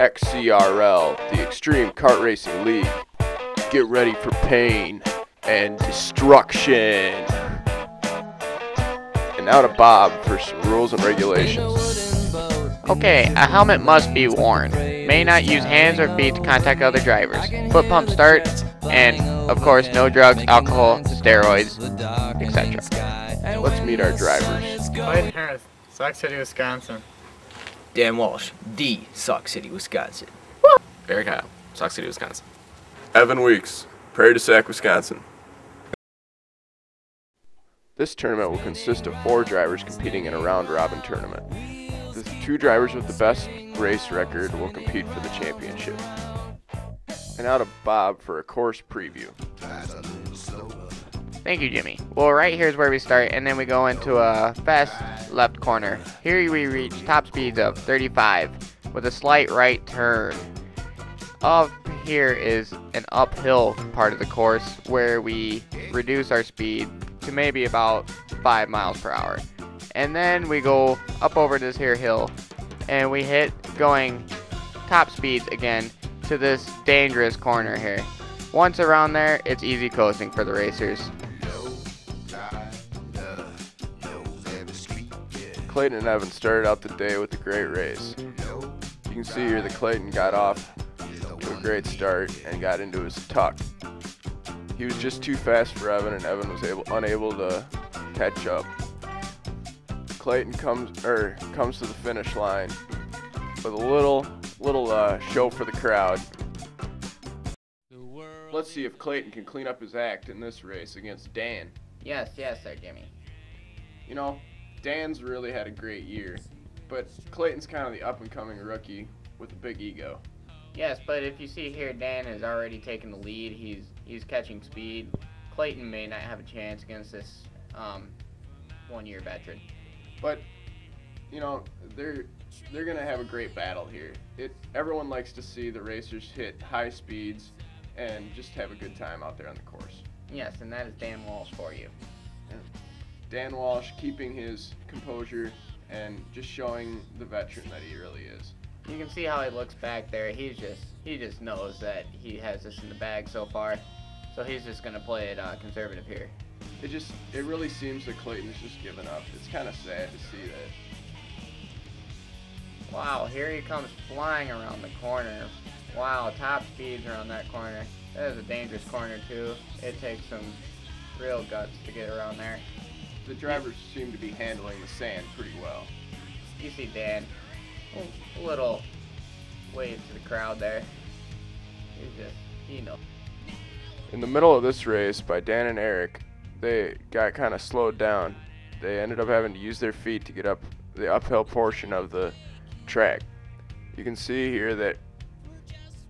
XCRL, the Extreme Kart Racing League. Get ready for pain and destruction. And now to Bob for some rules and regulations. Okay, a helmet must be worn. May not use hands or feet to contact other drivers. Foot pump start, and of course, no drugs, alcohol, steroids, etc. Let's meet our drivers. Clayton Harris, Sauk City, Wisconsin. Dan Walsh, D, Sauk City, Wisconsin. Eric Kyle, Sauk City, Wisconsin. Evan Weeks, Prairie du Sac, Wisconsin. This tournament will consist of four drivers competing in a round robin tournament. The two drivers with the best race record will compete for the championship. And now to Bob for a course preview. Thank you, Jimmy. Well, right here is where we start, and then we go into a fast left corner. Here we reach top speeds of 35 with a slight right turn. Up here is an uphill part of the course where we reduce our speed to maybe about 5 miles per hour. And then we go up over this here hill, and we hit going top speeds again to this dangerous corner here. Once around there, it's easy coasting for the racers. Clayton and Evan started out the day with a great race. You can see here that Clayton got off to a great start and got into his tuck. He was just too fast for Evan, and Evan was able unable to catch up. Clayton comes or comes to the finish line with a little little uh, show for the crowd. Let's see if Clayton can clean up his act in this race against Dan. Yes, yes, sir, Jimmy. You know, Dan's really had a great year, but Clayton's kind of the up and coming rookie with a big ego. Yes, but if you see here, Dan has already taken the lead. He's he's catching speed. Clayton may not have a chance against this um, one-year veteran. But you know, they're they're gonna have a great battle here. It everyone likes to see the racers hit high speeds and just have a good time out there on the course. Yes, and that is Dan Walsh for you. Dan Walsh keeping his composure and just showing the veteran that he really is. You can see how he looks back there. He's just he just knows that he has this in the bag so far, so he's just gonna play it uh, conservative here. It just it really seems that Clayton's just given up. It's kind of sad to see that. Wow, here he comes flying around the corner. Wow, top speeds around that corner. That is a dangerous corner too. It takes some real guts to get around there. The drivers seem to be handling the sand pretty well. You see Dan, a little wave to the crowd there. He's just, you know. In the middle of this race, by Dan and Eric, they got kind of slowed down. They ended up having to use their feet to get up the uphill portion of the track. You can see here that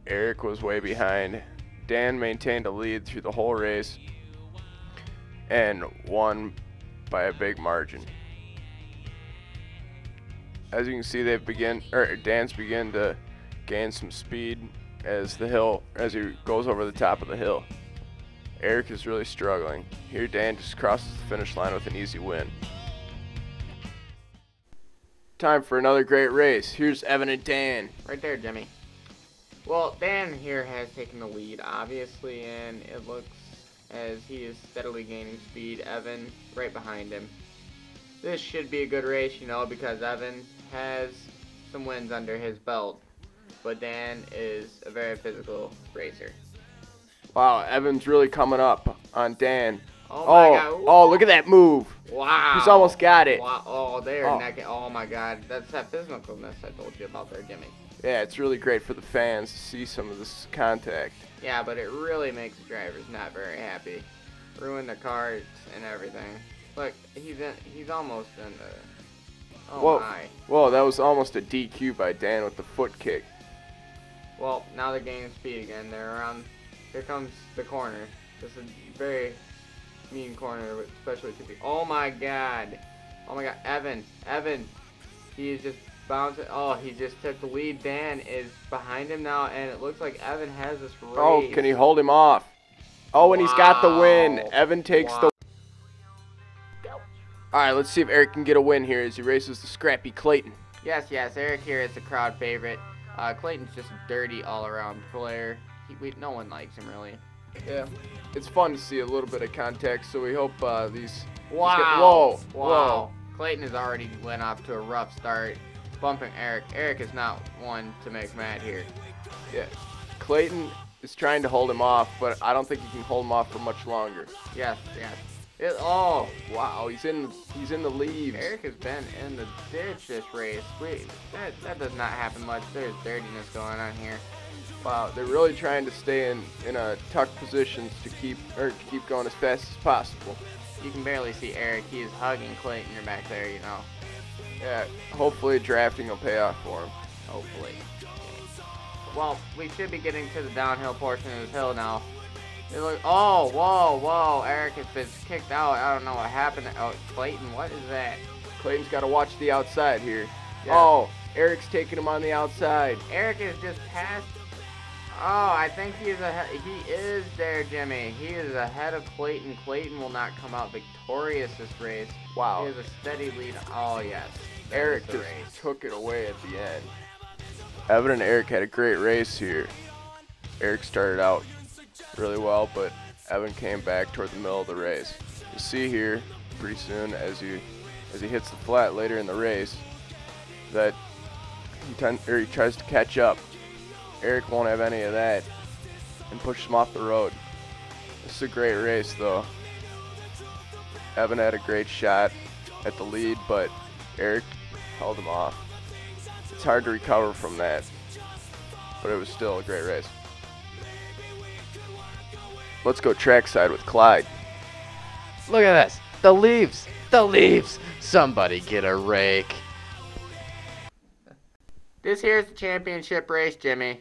Eric was way behind. Dan maintained a lead through the whole race and won by a big margin. As you can see, they've begin or Dan's begin to gain some speed as the hill as he goes over the top of the hill. Eric is really struggling. Here Dan just crosses the finish line with an easy win. Time for another great race. Here's Evan and Dan. Right there, Jimmy. Well, Dan here has taken the lead, obviously, and it looks as he is steadily gaining speed. Evan right behind him. This should be a good race, you know, because Evan has some wins under his belt, but Dan is a very physical racer. Wow, Evan's really coming up on Dan. Oh my oh, god. oh, look at that move. Wow. He's almost got it. Wow. Oh, they're Oh. Oh my god. That's that physicalness I told you about there, Jimmy. Yeah, it's really great for the fans to see some of this contact. Yeah, but it really makes the drivers not very happy. Ruin the carts and everything. Look, he's in, he's almost in the. Oh Whoa. my. Whoa, that was almost a DQ by Dan with the foot kick. Well, now they're gaining speed again. They're around. Here comes the corner. This is a very mean corner, especially to be. Oh my god. Oh my god. Evan. Evan. He is just bouncing. Oh, he just took the lead. Dan is behind him now, and it looks like Evan has this race. Oh, can he hold him off? Oh, and he's got the win. Evan takes Wow. the. All right, let's see if Eric can get a win here as he races the scrappy Clayton. Yes, yes, Eric here is the crowd favorite. Uh, Clayton's just a dirty all-around player. He, we, no one likes him really. Yeah, it's fun to see a little bit of context. So we hope uh, these. Wow. get- whoa, Wow. whoa. Clayton has already went off to a rough start, bumping Eric. Eric is not one to make mad here. Yeah, Clayton is trying to hold him off, but I don't think he can hold him off for much longer. Yes, yes. It, oh, Wow, he's in he's in the leaves. Eric has been in the ditch this race. Wait, that, that does not happen much. There's dirtiness going on here. Wow, they're really trying to stay in in a tuck positions to keep or to keep going as fast as possible. You can barely see Eric. He is hugging Clayton. You're back there, you know. Yeah, hopefully drafting will pay off for him. Hopefully. Well, we should be getting to the downhill portion of this hill now. It look, oh, whoa, whoa. Eric has been kicked out. I don't know what happened. Oh, Clayton, what is that? Clayton's got to watch the outside here. Yeah. Oh, Eric's taking him on the outside. Eric is just past. Oh, I think he's ahead. He is there, Jimmy. He is ahead of Clayton. Clayton will not come out victorious this race. Wow. He has a steady lead. Oh, yes. That Eric just race. took it away at the end. Evan and Eric had a great race here. Eric started out really well, but Evan came back toward the middle of the race. You see here pretty soon as he as he hits the flat later in the race that he, he tries to catch up. Eric won't have any of that and pushes him off the road. This is a great race though. Evan had a great shot at the lead, but Eric held him off. It's hard to recover from that, but it was still a great race. Let's go trackside with Clyde. Look at this. The leaves. The leaves. Somebody get a rake. This here's the championship race, Jimmy.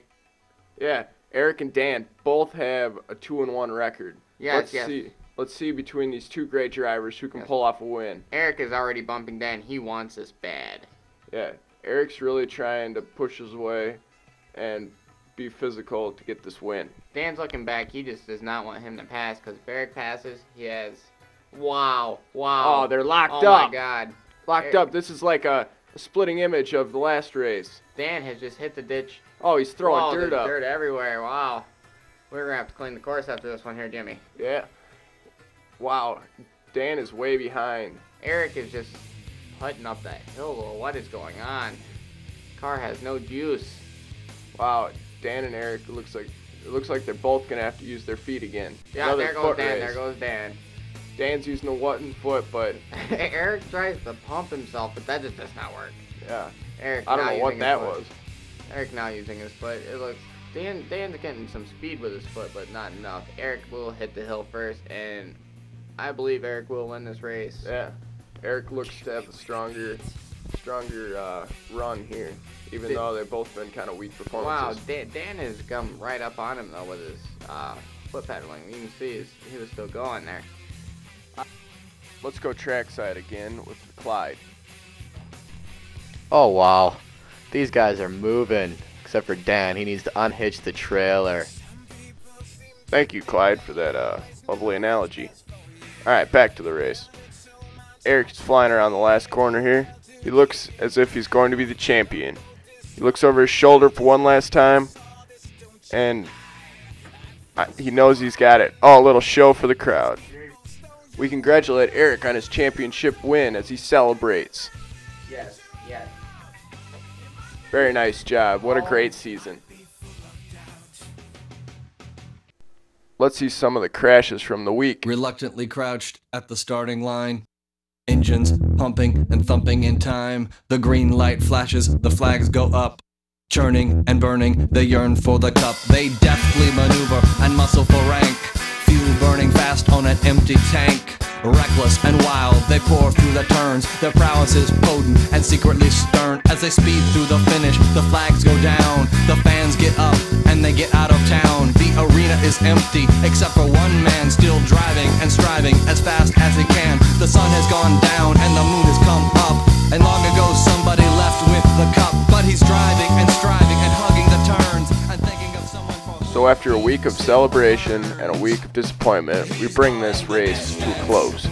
Yeah, Eric and Dan both have a two and one record. Yes, Let's yes. see. Let's see between these two great drivers who can Yes. pull off a win. Eric is already bumping Dan. He wants this bad. Yeah, Eric's really trying to push his way and be physical to get this win. Dan's looking back. He just does not want him to pass because if Eric passes, he has. Wow. Wow. Oh, they're locked oh up. Oh, my God. Locked Eric- up. This is like a, a splitting image of the last race. Dan has just hit the ditch. Oh, he's throwing Wow, dirt up. Dirt everywhere. Wow. We're gonna have to clean the course after this one here, Jimmy. Yeah. Wow. Dan is way behind. Eric is just putting up that hill. What is going on? Car has no juice. Wow. Dan and Eric looks like it looks like they're both gonna have to use their feet again. Yeah, Another there goes Dan. race. There goes Dan. Dan's using the one foot, but Eric tries to pump himself, but that just does not work. yeah. Eric. I don't now know what that foot. was. Eric now using his foot. It looks Dan Dan's getting some speed with his foot, but not enough. Eric will hit the hill first, and I believe Eric will win this race. Yeah. Eric looks to have a stronger stronger uh, run here, even Did- though they've both been kind of weak Wow, performances. Dan, Dan has come right up on him though with his uh, foot pedaling. You can see his, he was still going there. Let's go trackside again with Clyde. Oh, wow. These guys are moving. Except for Dan. He needs to unhitch the trailer. Thank you, Clyde, for that uh, lovely analogy. All right, back to the race. Eric's flying around the last corner here. He looks as if he's going to be the champion. He looks over his shoulder for one last time, and I, he knows he's got it. Oh, a little show for the crowd. We congratulate Eric on his championship win as he celebrates. Yes, yes. Very nice job. What a great season. Let's see some of the crashes from the week. reluctantly crouched at the starting line. Engines pumping and thumping in time. The green light flashes, the flags go up. Churning and burning, they yearn for the cup. They deftly maneuver and muscle for rank. Burning fast on an empty tank. Reckless and wild, they pour through the turns. Their prowess is potent and secretly stern. As they speed through the finish, the flags go down. The fans get up and they get out of town. The arena is empty, except for one man still driving and striving as fast as he can. The sun has gone down and the moon has come up. And long ago somebody left with the cup. But he's driving So after a week of celebration and a week of disappointment, we bring this race to a close.